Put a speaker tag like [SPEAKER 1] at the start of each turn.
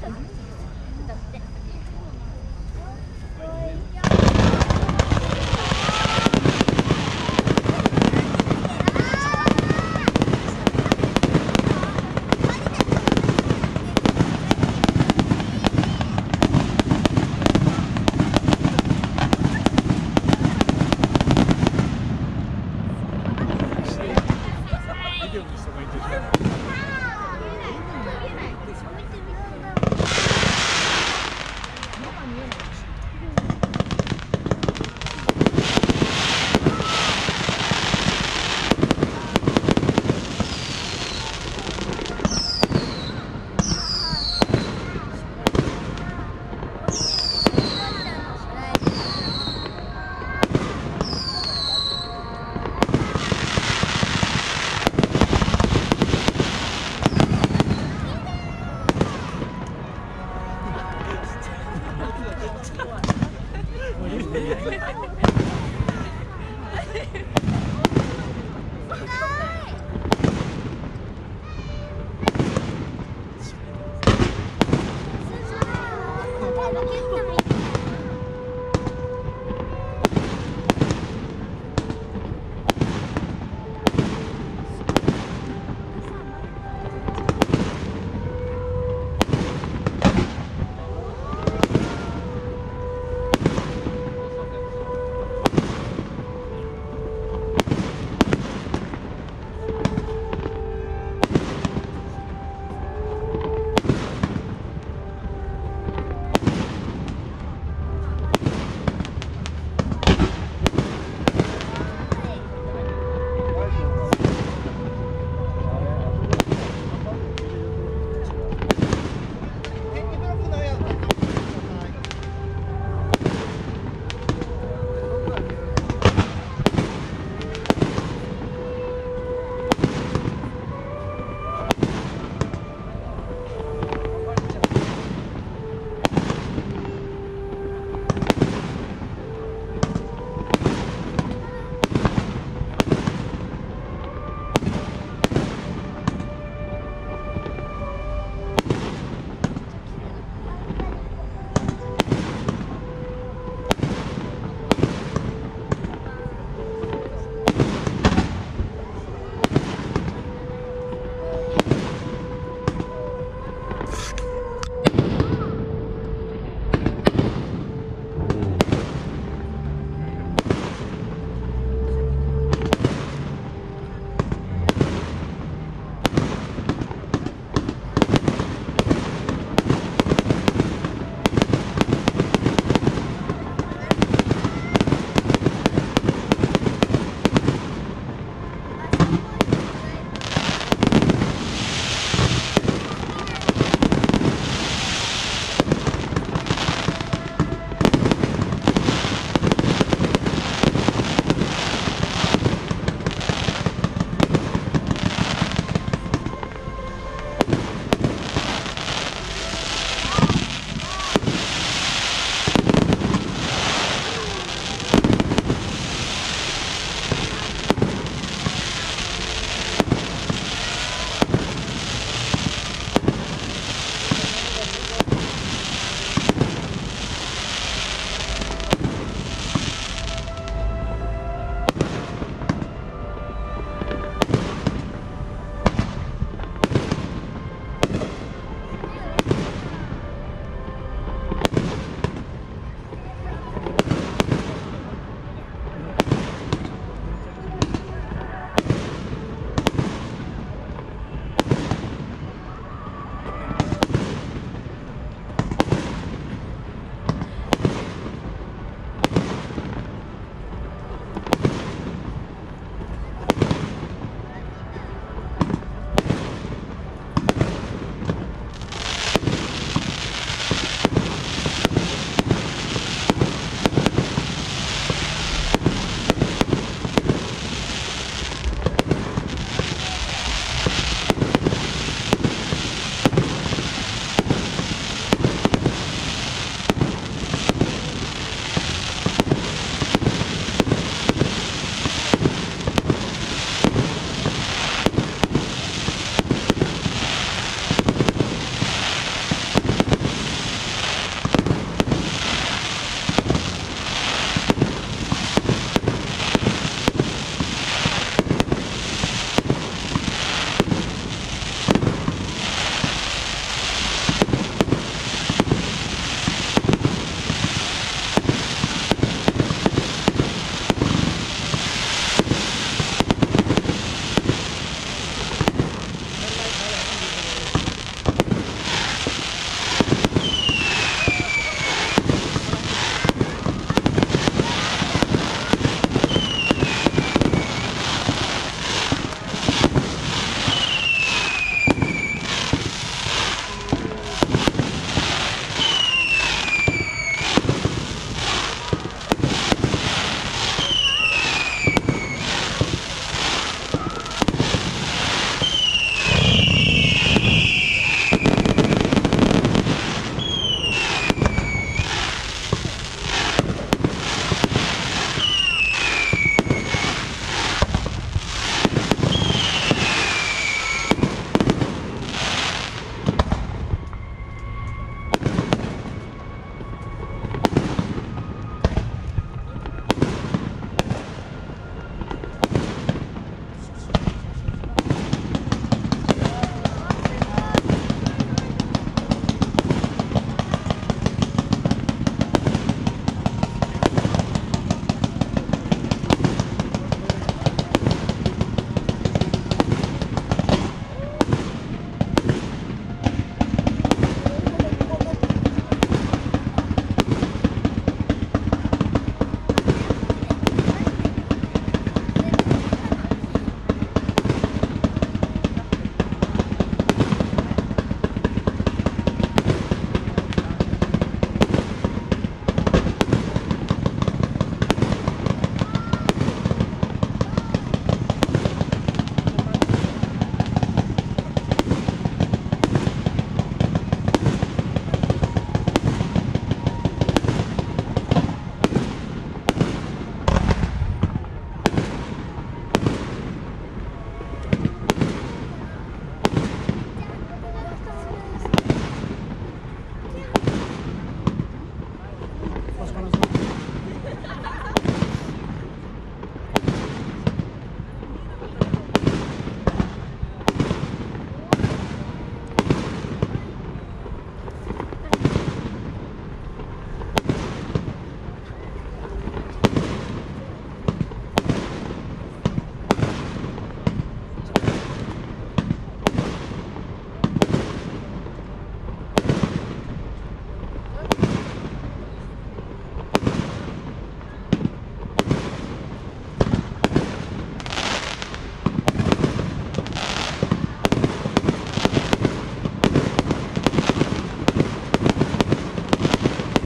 [SPEAKER 1] Thank you. No!